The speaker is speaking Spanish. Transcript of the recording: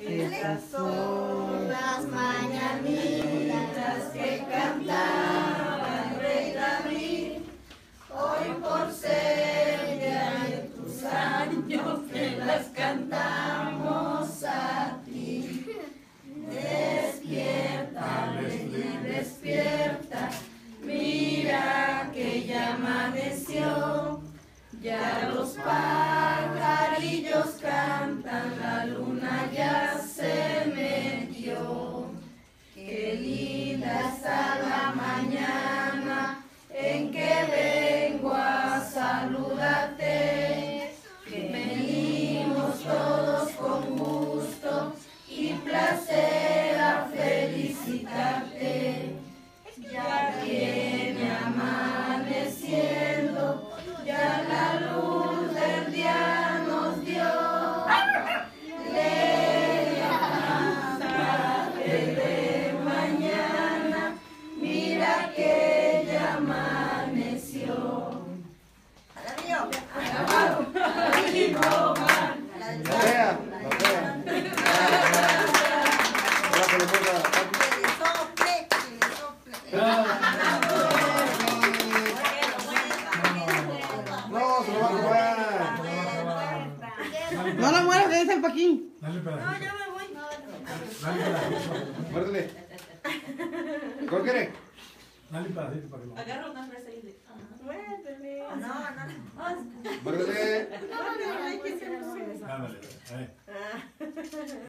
Estas son las mañanitas que cantaba el rey David. Hoy por ser ya de tus años te las cantamos a ti. Despierta, Leslie, despierta. Mira que ya amaneció. Ya los pajarillos que ya amaneció. La la le. No, se lo va a robar. No lo mueras, que es el Paquín. Dale para No, yo me voy. Dale para Muérdele. ¿Cuál Agarra una fresa y de. Muérdele. No, no. Muérdele. No, no, hay que ser Ándale, ahí.